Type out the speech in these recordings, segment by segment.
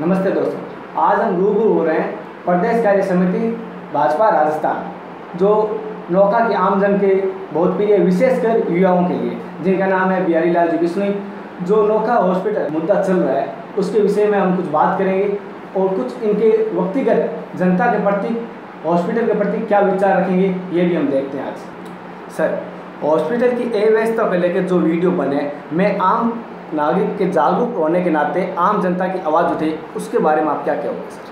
नमस्ते दोस्तों, आज हम रूबरू हो रहे हैं प्रदेश कार्य समिति भाजपा राजस्थान, जो नौका के आमजन के बहुत प्रिय, विशेषकर युवाओं के लिए, जिनका नाम है बिहारी लाल जी बिश्नोई जो नौका हॉस्पिटल मुद्दा चल रहा है, उसके विषय में हम कुछ बात करेंगे और कुछ इनके व्यक्तिगत जनता के प्रति, हॉस्पिटल के प्रति क्या विचार रखेंगे, ये भी हम देखते हैं आज। सर, हॉस्पिटल की अव्यवस्था को लेकर जो वीडियो बने, मैं आम नागरिक के जागरूक होने के नाते आम जनता की आवाज़ उठे, उसके बारे में आप क्या कहोगे, सर?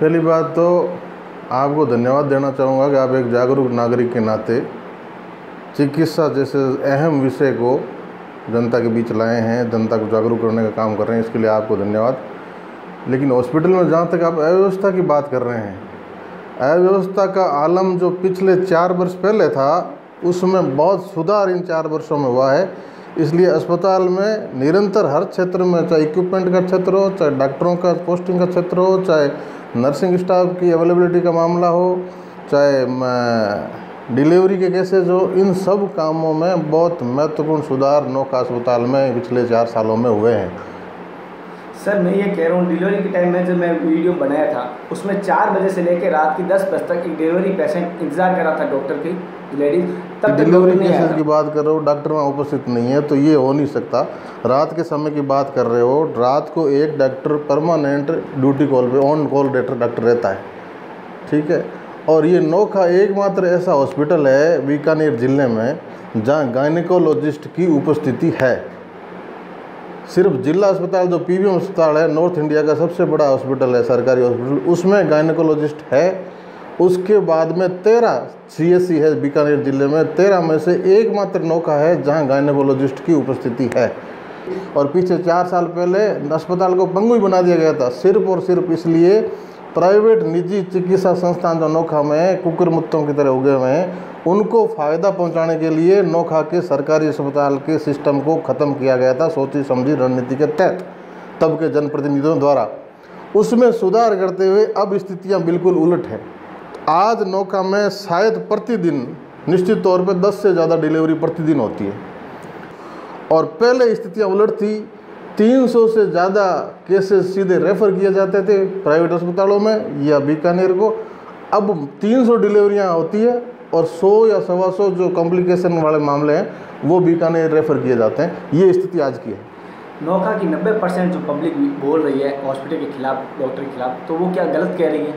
पहली बात तो आपको धन्यवाद देना चाहूँगा कि आप एक जागरूक नागरिक के नाते चिकित्सा जैसे अहम विषय को जनता के बीच लाए हैं, जनता को जागरूक करने का काम कर रहे हैं, इसके लिए आपको धन्यवाद। लेकिन हॉस्पिटल में जहाँ तक आप अव्यवस्था की बात कर रहे हैं, अव्यवस्था का आलम जो पिछले चार वर्ष पहले था, उसमें बहुत सुधार इन चार वर्षों में हुआ है। इसलिए अस्पताल में निरंतर हर क्षेत्र में, चाहे इक्विपमेंट का क्षेत्र हो, चाहे डॉक्टरों का पोस्टिंग का क्षेत्र हो, चाहे नर्सिंग स्टाफ की अवेलेबिलिटी का मामला हो, चाहे डिलीवरी के केसेज हो, इन सब कामों में बहुत महत्वपूर्ण सुधार नौका अस्पताल में पिछले चार सालों में हुए हैं। सर मैं ये कह रहा हूँ डिलीवरी के टाइम में जब मैं वीडियो बनाया था उसमें चार बजे से लेकर रात की दस बजे तक एक डिलीवरी पेशेंट इंतज़ार कर रहा था डॉक्टर की लेडीज़ तब डिलीवरी केसेस की बात कर रहे हो डॉक्टर वहाँ उपस्थित नहीं है तो ये हो नहीं सकता। रात के समय की बात कर रहे हो रात को एक डॉक्टर परमानेंट ड्यूटी कॉल पे ऑन कॉल डॉक्टर रहता है। ठीक है? और ये नोखा एकमात्र ऐसा हॉस्पिटल है बीकानेर ज़िले में जहाँ गायनिकोलॉजिस्ट की उपस्थिति है। सिर्फ़ जिला अस्पताल, जो पीवीएम अस्पताल है नॉर्थ इंडिया का सबसे बड़ा हॉस्पिटल है, सरकारी हॉस्पिटल उसमें गायनकोलॉजिस्ट है। उसके बाद में तेरह सी है बीकानेर ज़िले में। तेरह में से एकमात्र नौका है, जहाँ गायनकोलॉजिस्ट की उपस्थिति है। और पीछे चार साल पहले अस्पताल को पंगु ही बना दिया गया था, सिर्फ़ और सिर्फ़ इसलिए प्राइवेट निजी चिकित्सा संस्थान जो नोखा में कुकर मुत्तों की तरह उगे हुए हैं, उनको फ़ायदा पहुँचाने के लिए नोखा के सरकारी अस्पताल के सिस्टम को ख़त्म किया गया था सोची समझी रणनीति के तहत। तब के जनप्रतिनिधियों द्वारा। उसमें सुधार करते हुए अब स्थितियाँ बिल्कुल उलट है। आज नौका में शायद प्रतिदिन, निश्चित तौर पर 10 से ज़्यादा डिलीवरी प्रतिदिन होती है। और पहले स्थितियाँ उलट थी 300 से ज़्यादा केसेस सीधे रेफ़र किए जाते थे प्राइवेट अस्पतालों में या बीकानेर को। अब 300 डिलीवरियाँ होती है और 100 या सवा सौ जो कॉम्प्लिकेशन वाले मामले हैं वो बीकानेर रेफ़र किए जाते हैं। ये स्थिति आज की है। नौका की 90 परसेंट जो पब्लिक बोल रही है हॉस्पिटल के खिलाफ डॉक्टर के खिलाफ तो वो क्या गलत कह रही है?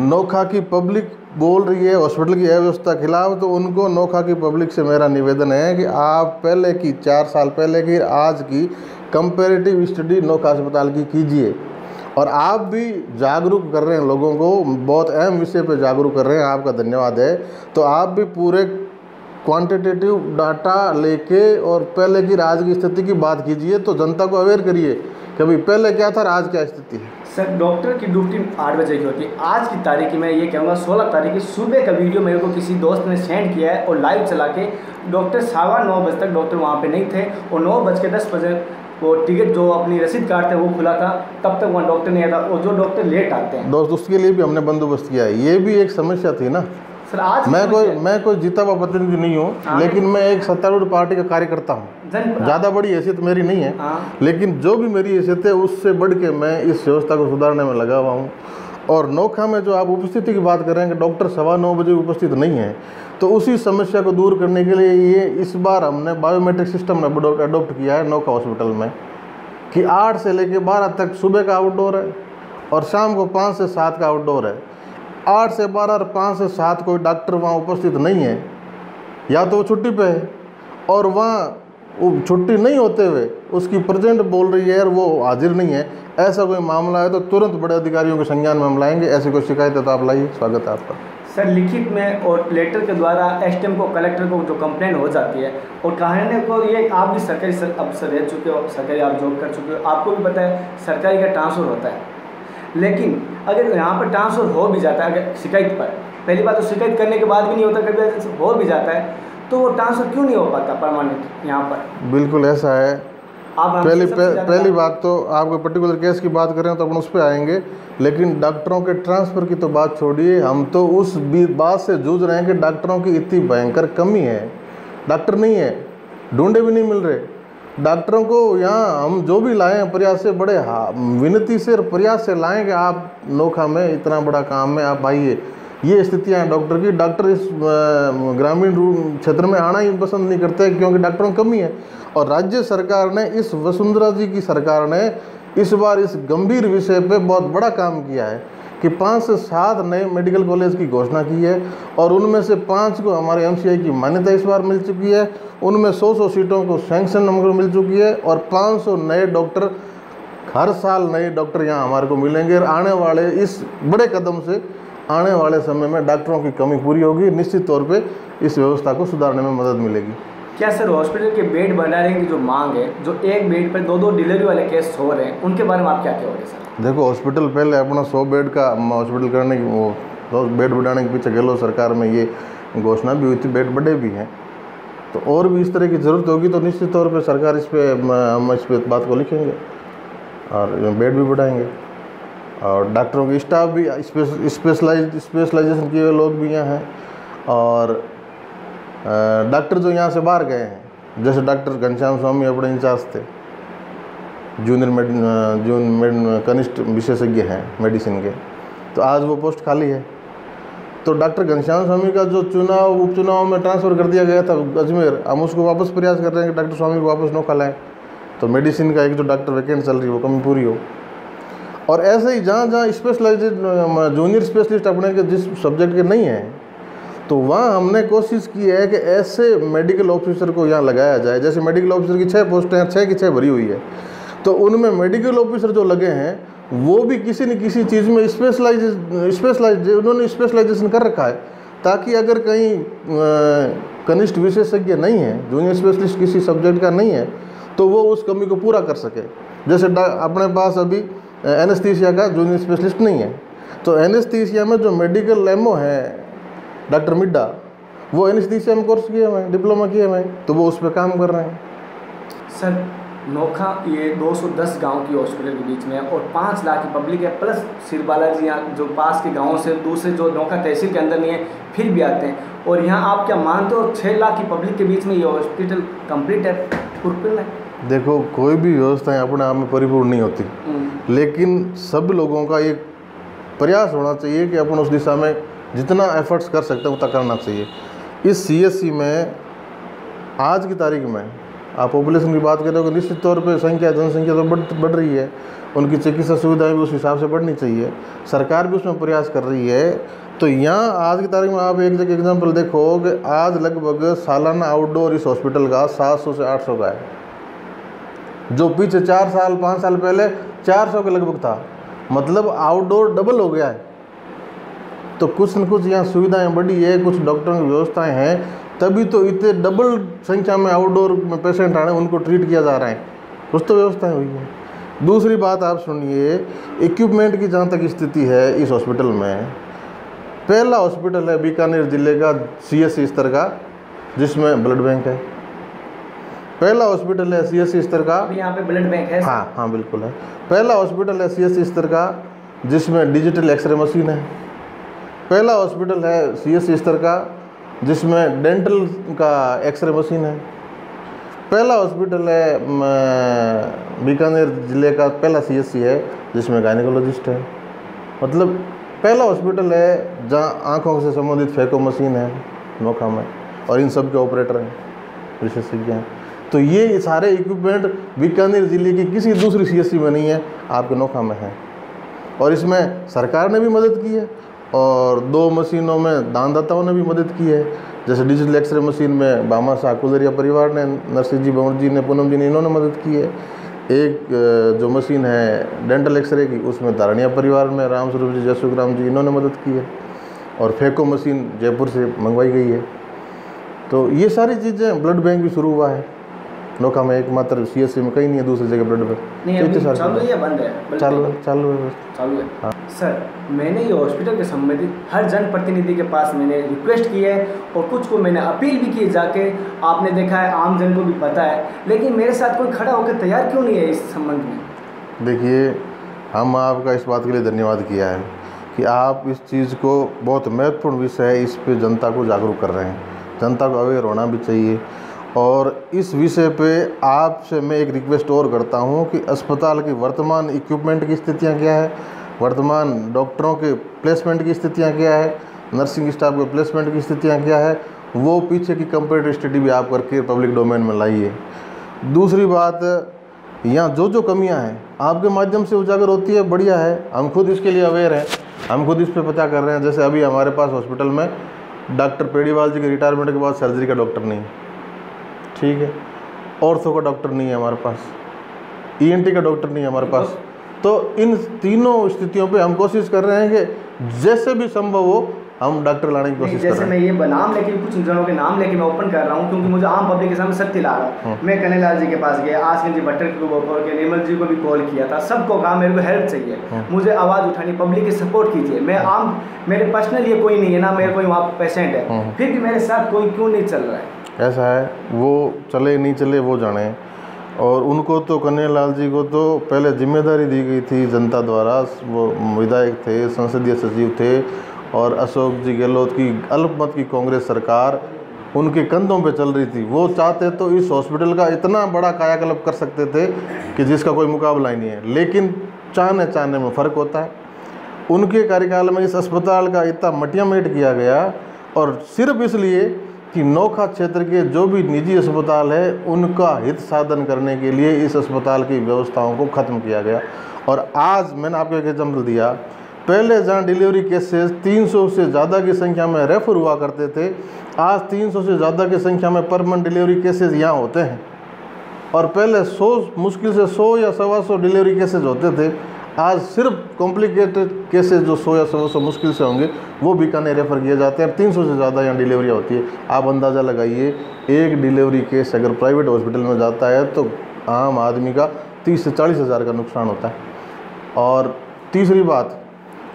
नोखा की पब्लिक बोल रही है हॉस्पिटल की अव्यवस्था खिलाफ तो उनको नोखा की पब्लिक से मेरा निवेदन है कि आप पहले की चार साल पहले की आज की कंपेरेटिव स्टडी नोखा अस्पताल की कीजिए। और आप भी जागरूक कर रहे हैं लोगों को, बहुत अहम विषय पर जागरूक कर रहे हैं, आपका धन्यवाद है। तो आप भी पूरे क्वांटिटेटिव डाटा लेके और पहले की आज की स्थिति की बात कीजिए तो जनता को अवेयर करिए कि भाई पहले क्या था, आज क्या स्थिति है। सर डॉक्टर की ड्यूटी आठ बजे की होती है। आज की तारीख में ये कहूँगा, सोलह तारीख की सुबह का वीडियो मेरे को किसी दोस्त ने सेंड किया है और लाइव चला के डॉक्टर सवा नौ बजे तक डॉक्टर वहाँ पे नहीं थे और नौ बज के दस बजे वो टिकट जो अपनी रसीद काटते हैं वो खुला था तब तक वहाँ डॉक्टर नहीं आता और जो डॉक्टर लेट आते हैं। दोस्त उसके लिए भी हमने बंदोबस्त किया है। ये भी एक समस्या थी ना। सर आज मैं कोई मैं कोई जीता हुआ प्रतिनिधि नहीं हूँ हाँ। लेकिन मैं एक सत्तारूढ़ पार्टी का कार्यकर्ता हूँ। ज़्यादा बड़ी हैसियत मेरी नहीं है हाँ। लेकिन जो भी मेरी हैसियत है उससे बढ़ के मैं इस व्यवस्था को सुधारने में लगा हुआ हूँ। और नोखा में जो आप उपस्थिति की बात कर रहे हैं कि डॉक्टर सवा नौ बजे उपस्थित नहीं है तो उसी समस्या को दूर करने के लिए ये इस बार हमने बायोमेट्रिक सिस्टम अडोप्ट किया है नौका हॉस्पिटल में कि आठ से लेकर बारह तक सुबह का आउटडोर है और शाम को पाँच से सात का आउटडोर है। आठ से बारह और पाँच से सात कोई डॉक्टर वहाँ उपस्थित नहीं है, या तो वो छुट्टी पे है और वहाँ वो छुट्टी नहीं होते हुए उसकी प्रेजेंट बोल रही है और वो हाजिर नहीं है। ऐसा कोई मामला है तो तुरंत बड़े अधिकारियों के संज्ञान में हम लाएँगे। ऐसी कोई शिकायत है तो आप लाइए। स्वागत है आपका। सर लिखित में और लेटर के द्वारा एस को कलेक्टर को जो कंप्लेन हो जाती है और कहने को ये आप भी सरकारी सर, अफसर रह चुके हो सरकारी आप जॉब कर चुके हो आपको भी पता है सरकारी का ट्रांसफ़र होता है। लेकिन अगर यहाँ पर ट्रांसफ़र हो भी जाता है अगर शिकायत पर पहली बात तो शिकायत करने के बाद भी नहीं होता कभी हो भी जाता है तो वो ट्रांसफ़र क्यों नहीं हो पाता परमानेंट यहाँ पर? बिल्कुल ऐसा है। पहली पहली बात तो आपको पर्टिकुलर केस की बात करें तो अपन उस पर आएँगे लेकिन डॉक्टरों के ट्रांसफ़र की तो बात छोड़िए। हम तो उस बात से जूझ रहे हैं कि डॉक्टरों की इतनी भयंकर कमी है। डॉक्टर नहीं है ढूंढे भी नहीं मिल रहे। डॉक्टरों को यहाँ हम जो भी लाए हैं प्रयास से बड़े विनती से प्रयास से लाएँ कि आप नोखा में इतना बड़ा काम है आप आइए। ये स्थितियाँ हैं डॉक्टर की। डॉक्टर इस ग्रामीण क्षेत्र में आना ही पसंद नहीं करते क्योंकि डॉक्टरों की कमी है। और राज्य सरकार ने, इस वसुंधरा जी की सरकार ने इस बार इस गंभीर विषय पे बहुत बड़ा काम किया है कि पाँच से सात नए मेडिकल कॉलेज की घोषणा की है और उनमें से पाँच को हमारे एम की मान्यता इस बार मिल चुकी है। उनमें सौ सौ सीटों को सैंक्शन नंबर मिल चुकी है और 500 नए डॉक्टर, हर साल नए डॉक्टर यहाँ हमारे को मिलेंगे। और आने वाले इस बड़े कदम से आने वाले समय में डॉक्टरों की कमी पूरी होगी। निश्चित तौर पे इस व्यवस्था को सुधारने में मदद मिलेगी। क्या सर हॉस्पिटल के बेड बनाने की जो मांग है जो एक बेड पर दो दो डिलीवरी वाले केस हो रहे हैं उनके बारे में आप क्या कहोगे सर? देखो हॉस्पिटल पहले अपना सौ बेड का हॉस्पिटल करने की वो तो बेड बढ़ाने के पीछे गहलोत सरकार में ये घोषणा भी हुई थी बेड बढ़े भी हैं। तो और भी इस तरह की ज़रूरत होगी तो निश्चित तौर पर सरकार इस पर हम इस पर बात को लिखेंगे और बेड भी बढ़ाएँगे। और डॉक्टरों की स्टाफ भी स्पेशलाइज, स्पेशलाइजेशन किए हुए लोग भी यहाँ हैं। और डॉक्टर जो यहाँ से बाहर गए हैं, जैसे डॉक्टर घनश्याम स्वामी अपने इंचार्ज थे, जूनियर मेड जून मेड, कनिष्ठ विशेषज्ञ हैं मेडिसिन के तो आज वो पोस्ट खाली है। तो डॉक्टर घनश्याम स्वामी का जो चुनाव, उपचुनाव में ट्रांसफ़र कर दिया गया था अजमेर, हम उसको वापस प्रयास कर रहे हैं कि डॉक्टर स्वामी को वापस नौका लाएँ। तो मेडिसिन का एक जो डॉक्टर वैकेंट चल रही है, वो कमी पूरी हो। और ऐसे ही जहाँ जहाँ स्पेशलाइज जूनियर स्पेशलिस्ट अपने के जिस सब्जेक्ट के नहीं हैं तो वहाँ हमने कोशिश की है कि ऐसे मेडिकल ऑफिसर को यहाँ लगाया जाए। जैसे मेडिकल ऑफिसर की छः पोस्टें हैं छः की छः भरी हुई है तो उनमें मेडिकल ऑफिसर जो लगे हैं, वो भी किसी न किसी चीज़ में स्पेशलाइज स्पेशलाइज उन्होंने स्पेशलाइजेशन कर रखा है, ताकि अगर कहीं कनिष्ठ विशेषज्ञ नहीं है जूनियर स्पेशलिस्ट किसी सब्जेक्ट का नहीं है तो वो उस कमी को पूरा कर सके। जैसे अपने पास अभी एनेस्थीसिया का जूनियर स्पेशलिस्ट नहीं है। तो एनेस्थीसिया में जो मेडिकल एमओ है डॉक्टर मिड्डा, वो एनेस्थीसिया में कोर्स किए हुए हैं डिप्लोमा किए हुए हैं तो वो उस पर काम कर रहे हैं। सर, नोखा, ये 210 गाँव की हॉस्पिटल के बीच में है और पाँच लाख की पब्लिक है प्लस सिर बालाजी यहाँ जो पास के गाँव से दूसरे जो नोखा तहसील के अंदर नहीं है, फिर भी आते हैं। और यहाँ आप क्या मानते हो छः लाख की पब्लिक के बीच में ये हॉस्पिटल कंप्लीट है? फुलफिल है। देखो कोई भी व्यवस्थाएँ अपने आप में परिपूर्ण नहीं होती। हम्म। लेकिन सब लोगों का एक प्रयास होना चाहिए कि अपन उस दिशा में जितना एफर्ट्स कर सकते हैं उतना करना चाहिए। इस सीएससी में आज की तारीख में आप पॉपुलेशन की बात करें तो निश्चित तौर पे संख्या जनसंख्या तो बढ़ बढ़ रही है। उनकी चिकित्सा सुविधाएँ भी उस हिसाब से बढ़नी चाहिए। सरकार भी उसमें प्रयास कर रही है। तो यहाँ आज की तारीख में आप एक जगह एग्जांपल देखो कि आज लगभग सालाना आउटडोर इस हॉस्पिटल का 700 से 800 का है। जो पीछे चार साल, पाँच साल पहले 400 के लगभग था। मतलब आउटडोर डबल हो गया है। तो कुछ न कुछ यहाँ सुविधाएँ बढ़ी है, कुछ डॉक्टरों की व्यवस्थाएँ हैं, तभी तो इतने डबल संख्या में आउटडोर में पेशेंट आ रहे हैं उनको ट्रीट किया जा रहा है। कुछ तो व्यवस्थाएँ हुई है। दूसरी बात आप सुनिए इक्विपमेंट की जहाँ तक स्थिति है इस हॉस्पिटल में, पहला हॉस्पिटल है बीकानेर ज़िले का सी स्तर का, जिसमें ब्लड बैंक है। पहला हॉस्पिटल है सी एस सी स्तर का यहाँ पे ब्लड बैंक है। हाँ हाँ बिल्कुल है। पहला हॉस्पिटल है सी एस सी स्तर का जिसमें डिजिटल एक्सरे मशीन है। पहला हॉस्पिटल है सी एस सी स्तर का जिसमें डेंटल का एक्सरे मशीन है। पहला हॉस्पिटल है बीकानेर ज़िले का पहला सीएससी है जिसमें गायनिकोलॉजिस्ट है। मतलब पहला हॉस्पिटल है जहाँ आँखों से संबंधित फेको मशीन है नोखा में और इन सब के ऑपरेटर हैं विशेषज्ञ हैं। तो ये सारे इक्विपमेंट बीकानेर ज़िले की किसी दूसरी सीएससी में नहीं है, आपके नोखा में है। और इसमें सरकार ने भी मदद की है और दो मशीनों में दानदाताओं ने भी मदद की है। जैसे डिजिटल एक्सरे मशीन में बामा शाह कुलरिया परिवार ने, नरसिंह जी बंवर जी ने, पूनम जी ने, इन्होंने मदद की है। एक जो मशीन है डेंटल एक्सरे की, उसमें धारणिया परिवार में राम स्वरूप जी राम जी, इन्होंने मदद की है। और फेको मशीन जयपुर से मंगवाई गई है। तो ये सारी चीज़ें ब्लड बैंक भी शुरू हुआ है। नोखा में एकमात्र सी एस सी में कहीं नहीं है दूसरी जगह ब्लड बैंक तो चालू है बंद है? चालू है चालू है चालू है। हाँ। सर मैंने ये हॉस्पिटल के संबंधित हर जन प्रतिनिधि के पास मैंने रिक्वेस्ट की है और कुछ को मैंने अपील भी की जाके आपने देखा है आम जन को भी पता है। लेकिन मेरे साथ कोई खड़ा होकर तैयार क्यों नहीं है इस संबंध में? देखिए हम आपका इस बात के लिए धन्यवाद किया है कि आप इस चीज़ को बहुत महत्वपूर्ण विषय है इस पर जनता को जागरूक कर रहे हैं। जनता को अवेयर होना भी चाहिए। और इस विषय पे आपसे मैं एक रिक्वेस्ट और करता हूँ कि अस्पताल की वर्तमान इक्विपमेंट की स्थितियाँ क्या है, वर्तमान डॉक्टरों के प्लेसमेंट की स्थितियाँ क्या है नर्सिंग स्टाफ के प्लेसमेंट की स्थितियाँ क्या है, वो पीछे की कंपेरेटिव स्टडी भी आप करके पब्लिक डोमेन में लाइए। दूसरी बात, यहाँ जो जो कमियाँ हैं, आपके माध्यम से उजागर होती है, बढ़िया है, हम खुद इसके लिए अवेयर हैं, हम खुद इस पर पता कर रहे हैं, जैसे अभी हमारे पास हॉस्पिटल में डॉक्टर पेड़ीवाल जी के रिटायरमेंट के बाद सर्जरी का डॉक्टर नहीं। है ठीक है। ऑर्थो का डॉक्टर नहीं है हमारे पास। ईएनटी का डॉक्टर नहीं है हमारे पास। तो इन तीनों स्थितियों पे हम कोशिश कर रहे हैं कि जैसे भी संभव हो हम डॉक्टर लाने की कोशिश कर जैसे मैं ये नाम लेके कुछ जनों के नाम लेके मैं ओपन कर रहा हूँ क्योंकि मुझे आम पब्लिक के सामने सत्य ला रहा हाँ। हूँ मैं कन्हैयालाल जी के पास गया आसगंज जी भट्टर को कॉल किया निर्मल जी को भी कॉल किया था। सबको कहा मेरे को हेल्प चाहिए। हाँ। मुझे आवाज़ उठानी पब्लिक की सपोर्ट कीजिए। मैं आम मेरे पर्सनल ये कोई नहीं है ना मेरे कोई वहाँ पेशेंट है। हाँ। फिर भी मेरे साथ कोई क्यों नहीं चल रहा है हैं? ऐसा है, वो चले, नहीं चले, वो जाने। और उनको तो कन्हैयालाल जी को तो पहले ज़िम्मेदारी दी गई थी जनता द्वारा, वो विधायक थे, संसदीय सचिव थे, और अशोक जी गहलोत की अल्पमत की कांग्रेस सरकार उनके कंधों पे चल रही थी। वो चाहते तो इस हॉस्पिटल का इतना बड़ा कायाकल्प कर सकते थे कि जिसका कोई मुकाबला ही नहीं है। लेकिन चाहने चाहने में फ़र्क होता है। उनके कार्यकाल में इस अस्पताल का इतना मटियामेट किया गया, और सिर्फ़ इसलिए कि नौखा क्षेत्र के जो भी निजी अस्पताल है, उनका हित साधन करने के लिए इस अस्पताल की व्यवस्थाओं को ख़त्म किया गया। और आज मैंने आपको एक एग्ज़ाम्पल दिया। पहले जहाँ डिलीवरी केसेस 300 से ज़्यादा की संख्या में रेफर हुआ करते थे, आज 300 से ज़्यादा की संख्या में पर मंथ डिलीवरी केसेस यहाँ होते हैं। और पहले 100 मुश्किल से 100 या सवा सौ डिलीवरी केसेस होते थे। आज सिर्फ़ कॉम्प्लिकेटेड केसेस जो 100 या सवा सौ मुश्किल से होंगे, वो बीकानेर रेफ़र किए जाते हैं। तीन सौ से ज़्यादा यहाँ डिलीवरियाँ होती है। आप अंदाज़ा लगाइए, एक डिलीवरी केस अगर प्राइवेट हॉस्पिटल में जाता है तो आम आदमी का तीस से चालीस हज़ार का नुकसान होता है। और तीसरी बात,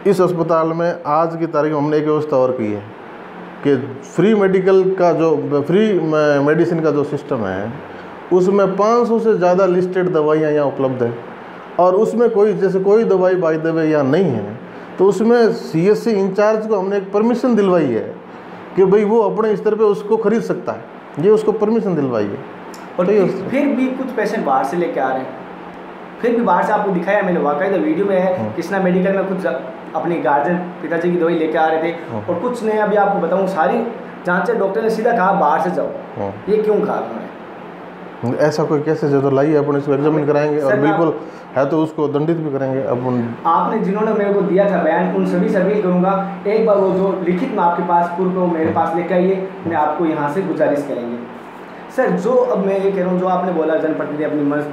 इस अस्पताल में आज की तारीख में हमने एक व्यवस्था और की है कि फ्री मेडिकल का जो फ्री मेडिसिन का जो सिस्टम है, उसमें 500 से ज़्यादा लिस्टेड दवाइयाँ यहाँ उपलब्ध है। और उसमें कोई जैसे कोई दवाई बाई दवे यहाँ नहीं है तो उसमें सीएससी इंचार्ज को हमने एक परमिशन दिलवाई है कि भाई वो अपने स्तर पे उसको खरीद सकता है ये उसको परमिशन दिलवाई है और तो फिर- फिर भी कुछ पेशेंट बाहर से लेके आ रहे हैं फिर भी बाहर से आपको दिखाया मैंने वाकई तो वीडियो में है हाँ। कृष्णा मेडिकल में कुछ अपने गार्जियन पिताजी की दवाई लेके आ रहे थे हाँ। और कुछ ने अभी आपको बताऊँ सारी जांचें डॉक्टर ने सीधा कहा बाहर से जाओ हाँ। ये क्यों कहा उन्होंने ऐसा कोई केसेस है तो लाइए अपन इसको एग्जामिन कराएँगे और बिल्कुल है तो उसको दंडित भी करेंगे अपन आपने जिन्होंने मेरे को दिया था बयान उन सभी से अपील करूँगा एक बार वो जो लिखित में आपके पास पूर्व मेरे पास लेकर आइए मैं आपको यहाँ से गुजारिश करेंगे। सर जो अब मैं ये कह रहा हूँ जो आपने बोला जनप्रतिनिधि अपनी मर्ज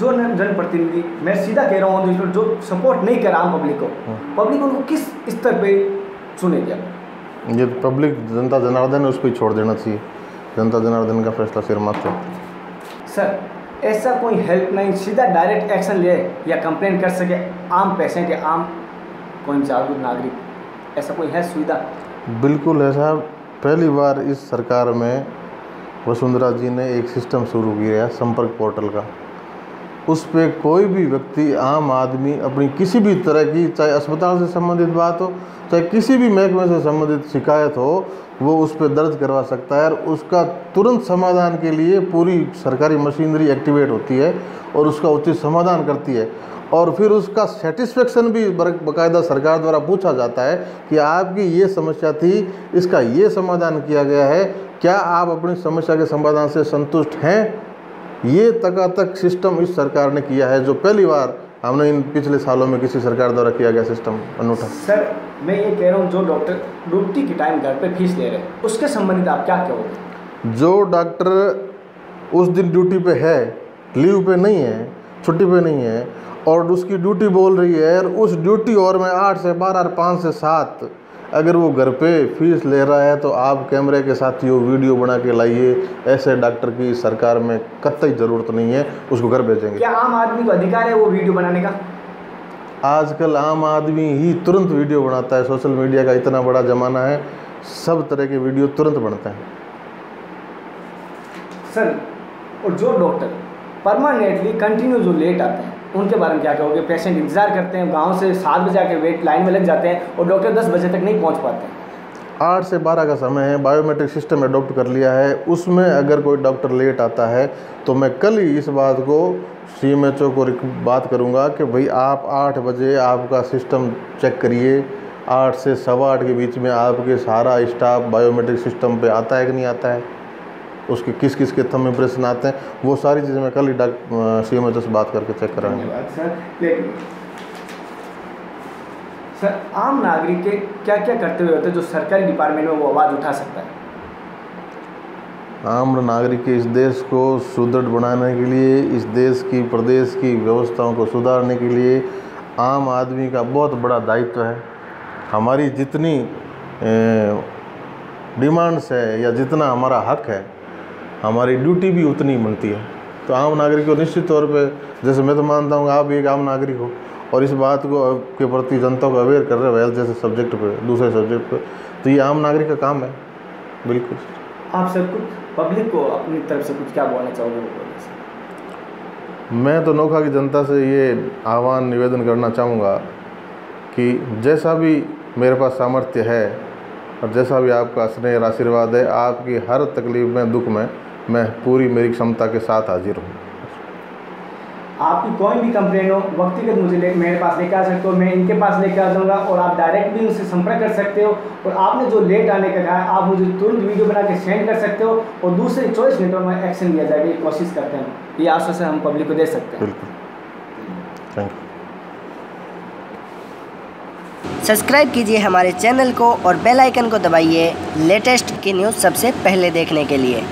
जो जनप्रतिनिधि मैं सीधा कह रहा हूँ जो जो सपोर्ट नहीं कर रहा आम पब्लिक को हाँ। पब्लिक उनको किस स्तर पर चुनेगी? अब ये पब्लिक जनता जनार्दन है उस पर ही छोड़ देना चाहिए। जनता जनार्दन का फैसला फिर सिर मात्र सर, ऐसा कोई हेल्प नहीं। सीधा डायरेक्ट एक्शन ले या कंप्लेन कर सके आम पेशेंट या आम कोई जागरूक नागरिक। ऐसा कोई है सुविधा? बिल्कुल है साहब। पहली बार इस सरकार में वसुंधरा जी ने एक सिस्टम शुरू किया है, संपर्क पोर्टल का। उस पर कोई भी व्यक्ति, आम आदमी, अपनी किसी भी तरह की, चाहे अस्पताल से संबंधित बात हो, चाहे किसी भी महकमे से संबंधित शिकायत हो, वो उस पर दर्ज करवा सकता है और उसका तुरंत समाधान के लिए पूरी सरकारी मशीनरी एक्टिवेट होती है और उसका उचित समाधान करती है। और फिर उसका सेटिस्फेक्शन भी बाकायदा सरकार द्वारा पूछा जाता है कि आपकी ये समस्या थी, इसका ये समाधान किया गया है, क्या आप अपनी समस्या के समाधान से संतुष्ट हैं? ये तकातक सिस्टम इस सरकार ने किया है जो पहली बार हमने इन पिछले सालों में किसी सरकार द्वारा किया गया सिस्टम अनूठा। सर मैं ये कह रहा हूँ जो डॉक्टर ड्यूटी के टाइम घर पे फ़ीस ले रहे हैं उसके संबंधित आप क्या कहोगे? जो डॉक्टर उस दिन ड्यूटी पे है लीव पे नहीं है छुट्टी पे नहीं है और उसकी ड्यूटी बोल रही है और उस ड्यूटी और में आठ से बारह और पाँच से सात अगर वो घर पे फ़ीस ले रहा है तो आप कैमरे के साथ यो वीडियो बना के लाइए। ऐसे डॉक्टर की सरकार में कतई ज़रूरत नहीं है उसको घर भेजेंगे। क्या आम आदमी को अधिकार है वो वीडियो बनाने का? आजकल आम आदमी ही तुरंत वीडियो बनाता है। सोशल मीडिया का इतना बड़ा ज़माना है सब तरह के वीडियो तुरंत बनते हैं। सर और जो डॉक्टर परमानेंटली कंटिन्यू जो लेट आते हैं उनके बारे में क्या कहोगे? पेशेंट इंतज़ार करते हैं, गाँव से सात बजे आके वेट लाइन में लग जाते हैं और डॉक्टर दस बजे तक नहीं पहुँच पाते। आठ से बारह का समय है बायोमेट्रिक सिस्टम अडोप्ट कर लिया है। उसमें अगर कोई डॉक्टर लेट आता है तो मैं कल ही इस बात को सी एम एच ओ को बात करूँगा कि भाई आप आठ बजे आपका सिस्टम चेक करिए। आठ से सवा आठ के बीच में आपके सारा स्टाफ बायोमेट्रिक सिस्टम पे आता है कि नहीं आता है? उसके किस किस के थम इम्प्रेशन आते हैं वो सारी चीज़ें मैं कल ही डॉक्टर सी एम से बात करके चेक कराऊँगा। सर। सर आम नागरिक के क्या क्या करते हुए होते हैं जो सरकारी डिपार्टमेंट में वो आवाज़ उठा सकता है? आम नागरिक के इस देश को सुदृढ़ बनाने के लिए इस देश की प्रदेश की व्यवस्थाओं को सुधारने के लिए आम आदमी का बहुत बड़ा दायित्व है। हमारी जितनी डिमांड्स है या जितना हमारा हक है हमारी ड्यूटी भी उतनी बनती है। तो आम नागरिक को निश्चित तौर पे जैसे मैं तो मानता हूँ आप एक आम नागरिक हो और इस बात को के प्रति जनता को अवेयर कर रहे हो हेल्थ जैसे सब्जेक्ट पे दूसरे सब्जेक्ट पे तो ये आम नागरिक का काम है। बिल्कुल। आप सर कुछ पब्लिक को अपनी तरफ़ से कुछ क्या बोलना चाहोगे? मैं तो नोखा की जनता से ये आह्वान निवेदन करना चाहूँगा कि जैसा भी मेरे पास सामर्थ्य है और जैसा भी आपका स्नेह आशीर्वाद है आपकी हर तकलीफ़ में दुख में मैं पूरी मेरी क्षमता के साथ हाजिर हूँ। आपकी कोई भी कंप्लेन हो व्यक्तिगत मुझे ले, मेरे पास लेकर आ सकते हो मैं इनके पास लेकर आ जाऊँगा और आप डायरेक्ट भी उनसे संपर्क कर सकते हो और आपने जो लेट आने का कहा आप मुझे तुरंत वीडियो बना के सेंड कर सकते हो और दूसरे चौबीस घंटों में एक्शन लिया जाएगा ये कोशिश करते हैं। ये आश्वासन हम पब्लिक को दे सकते हैं। बिल्कुल। थैंक यू सब्सक्राइब कीजिए हमारे चैनल को और बेल आइकन को दबाइए लेटेस्ट की न्यूज़ सबसे पहले देखने के लिए।